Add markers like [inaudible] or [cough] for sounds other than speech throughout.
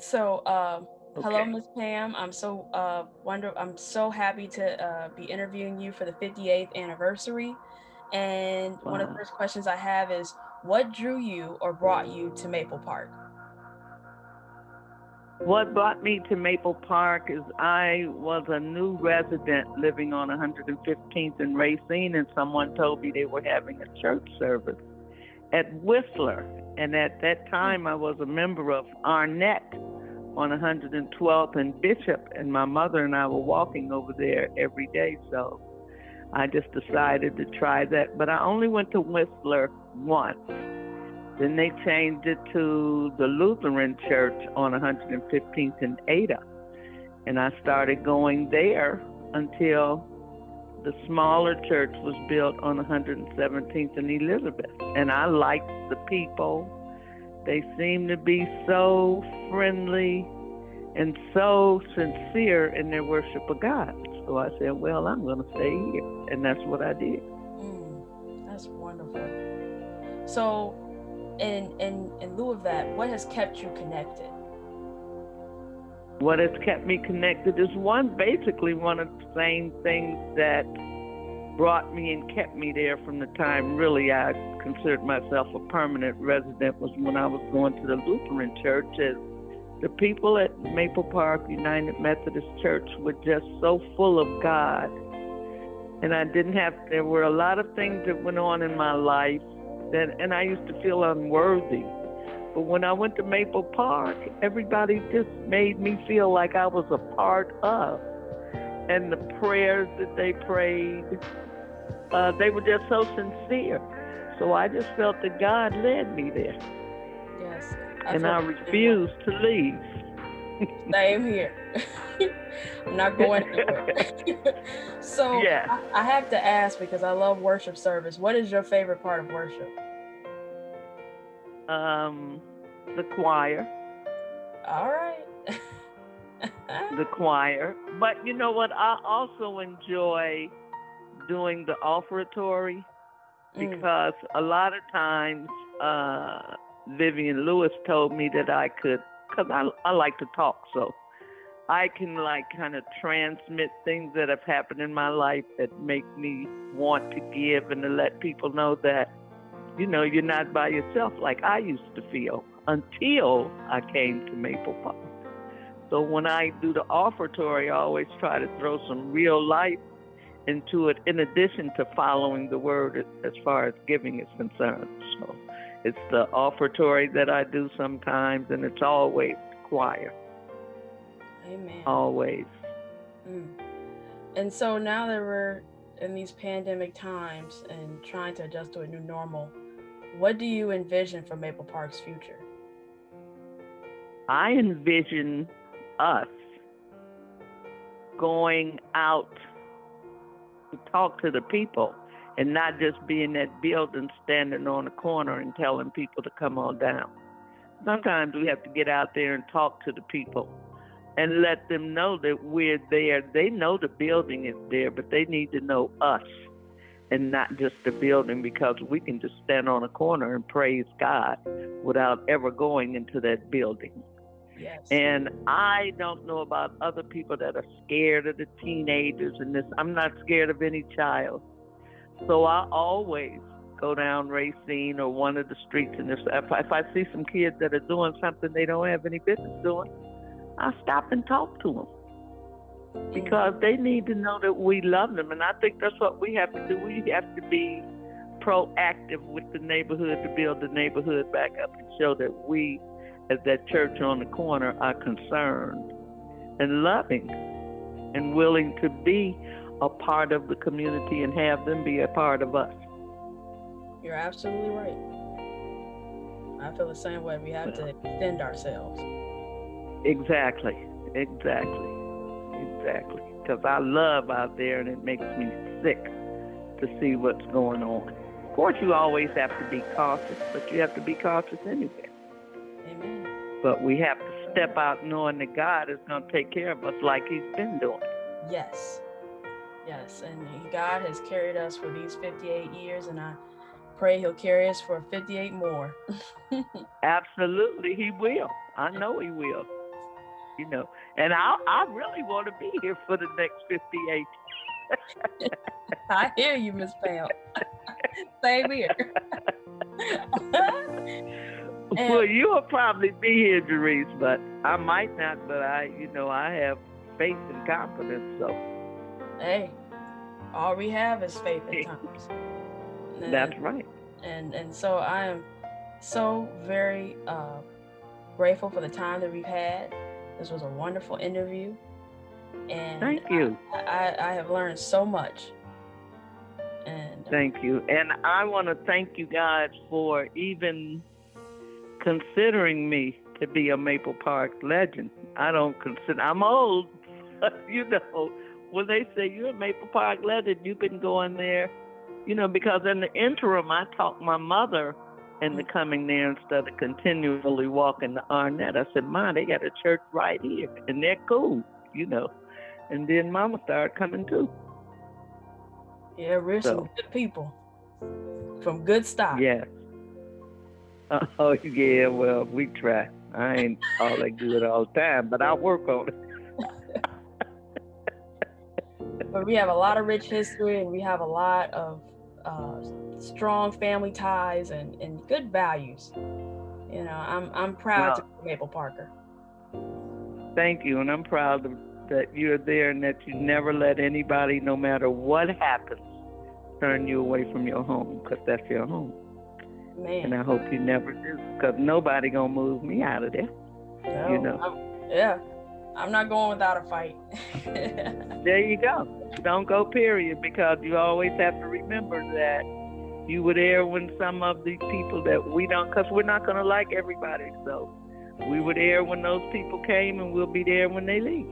So, uh, okay. hello, Miss Pam. I'm so uh, wonder. I'm so happy to uh, be interviewing you for the 58th anniversary. And wow. one of the first questions I have is, what drew you or brought you to Maple Park? What brought me to Maple Park is I was a new resident living on 115th and Racine, and someone told me they were having a church service at Whistler. And at that time, I was a member of Arnett on 112th and Bishop, and my mother and I were walking over there every day. So I just decided to try that. But I only went to Whistler once then they changed it to the Lutheran Church on 115th and Ada. And I started going there until the smaller church was built on 117th and Elizabeth. And I liked the people. They seemed to be so friendly and so sincere in their worship of God. So I said, well, I'm going to stay here. And that's what I did. Mm, that's wonderful. So in in in lieu of that, what has kept you connected? What has kept me connected is one basically one of the same things that brought me and kept me there from the time really I considered myself a permanent resident was when I was going to the Lutheran church as the people at Maple Park United Methodist Church were just so full of God. And I didn't have there were a lot of things that went on in my life that, and I used to feel unworthy. But when I went to Maple Park, everybody just made me feel like I was a part of. And the prayers that they prayed, uh, they were just so sincere. So I just felt that God led me there. Yes. I and I refused to leave. [laughs] Same here. [laughs] I'm not going anywhere. [laughs] so yeah. I, I, have to ask because I love worship service. What is your favorite part of worship? Um, the choir. All right. the choir. But you know what? I also enjoy doing the offertory mm. because mm. a lot of times uh, Vivian Lewis told me that I could, because I, I like to talk, so I can like kind of transmit things that have happened in my life that make me want to give and to let people know that, you know, you're not by yourself like I used to feel until I came to Maple Park. So when I do the offertory, I always try to throw some real life into it in addition to following the word as far as giving is concerned. So it's the offertory that I do sometimes, and it's always choir. Amen. Always. Mm. And so now that we're in these pandemic times and trying to adjust to a new normal, what do you envision for Maple Park's future? I envision us going out talk to the people and not just be in that building standing on the corner and telling people to come on down. Sometimes we have to get out there and talk to the people and let them know that we're there. They know the building is there, but they need to know us and not just the building because we can just stand on a corner and praise God without ever going into that building. Yes. And I don't know about other people that are scared of the teenagers and this. I'm not scared of any child. So I always go down Racine or one of the streets and if, if I see some kids that are doing something they don't have any business doing, I stop and talk to them mm. because they need to know that we love them. And I think that's what we have to do. We have to be proactive with the neighborhood to build the neighborhood back up and show that we, as that church on the corner, are concerned and loving and willing to be a part of the community and have them be a part of us. You're absolutely right. I feel the same way. We have to extend ourselves. Exactly, exactly, exactly. Because I love out there and it makes me sick to see what's going on. Of course, you always have to be cautious, but you have to be cautious anyway. Amen. But we have to step out knowing that God is going to take care of us like He's been doing. Yes. Yes. And God has carried us for these 58 years, and I pray He'll carry us for 58 more. [laughs] Absolutely, He will. I know He will. you know. And I I really want to be here for the next 58. [laughs] I hear you, Miss Pam. [laughs] Same here. [laughs] well, you'll probably be here, Jerice, but I might not. But I, you know, I have faith and confidence. So, hey, all we have is faith at times. And, [laughs] That's right. And and so I am so very uh, grateful for the time that we've had. This was a wonderful interview. And thank you. I, I, I have learned so much. And uh, thank you. And I want to thank you guys for even considering me to be a Maple Park legend. I don't consider I'm old, but [laughs] you know, when they say you're a Maple Park legend, you've been going there, you know, because in the interim I talked my mother into coming there instead of continually walking to Arnett. I said, Mom, they got a church right here, and they're cool, you know. And then Mama started coming too. Yeah, we're so, some good people from good stock. Yeah. [laughs] Oh yeah, well we try. I ain't all that good all the time, but I work on it. [laughs] but we have a lot of rich history, and we have a lot of uh, strong family ties and, and good values. You know, I'm I'm proud well, to be Maple Parker. Thank you, and I'm proud of, that you're there and that you never let anybody, no matter what happens, turn you away from your home because that's your home. Man. And I hope you never do, because nobody gonna move me out of there. No, you know. I'm, yeah, I'm not going without a fight. [laughs] there you go. Don't go, period, because you always have to remember that you were there when some of these people that we don't, because we're not going to like everybody. So we were there when those people came, and we'll be there when they leave.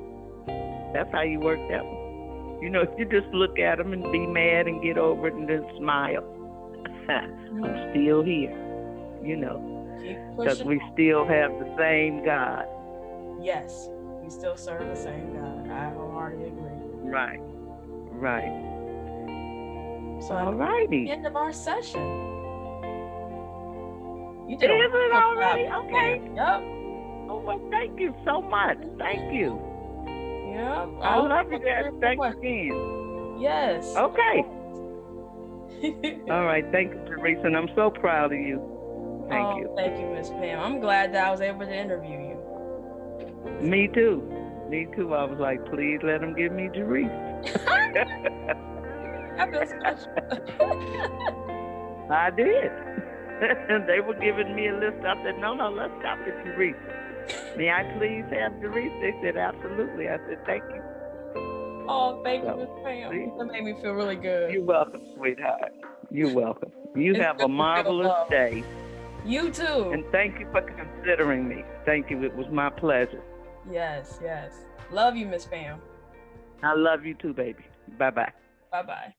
That's how you work that one. You know, if you just look at them and be mad and get over it and then smile, I'm still here. You know, because we still have the same God. Yes we still serve the same God. I wholeheartedly agree. Right. Right. So all righty. The end of our session. You did Is it already? Okay. Yep. Oh well, thank you so much. Thank you. Yep. I love you guys. Thanks again. Yes. Okay. [laughs] all right. Thank you, Teresa. And I'm so proud of you. Thank oh, you. Thank you, Miss Pam. I'm glad that I was able to interview you. Me too. Me too. I was like, please let him give me Jerice. [laughs] I feel special. [laughs] I did. and they were giving me a list. I said, no, no, let's stop at Jerice. May I please have Jerice? They said, absolutely. I said, thank you. Oh, thank so, you, Miss Pam. That made me feel really good. You're welcome, sweetheart. You're welcome. You have a marvelous day. You too. And thank you for considering me. Thank you. It was my pleasure. Yes, yes. Love you, Miss Pam. I love you too, baby. Bye bye. Bye bye.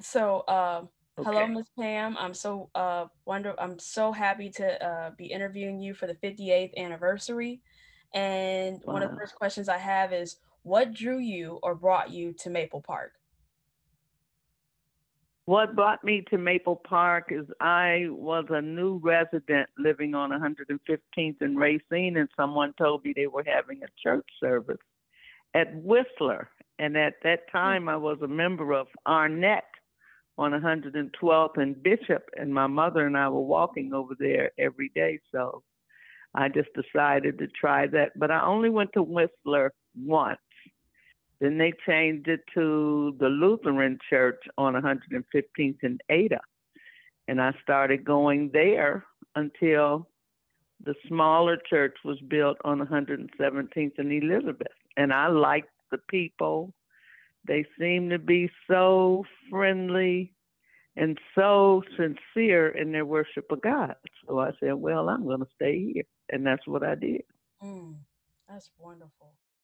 So, uh, hello, Okay. Miss Pam. I'm so uh wonder I'm so happy to uh be interviewing you for the 58th anniversary. And one of the first questions I have is what drew you or brought you to Maple Park? What brought me to Maple Park is I was a new resident living on 115th and Racine, and someone told me they were having a church service at Whistler. And at that Mm, time, I was a member of Arnett on 112th and Bishop, and my mother and I were walking over there every day. So I just decided to try that. But I only went to Whistler once. Then they changed it to the Lutheran Church on 115th and Ada. And I started going there until the smaller church was built on 117th and Elizabeth. And I liked the people. They seem to be so friendly and so sincere in their worship of God. So I said, well, I'm going to stay here. And that's what I did. mm, that's wonderful.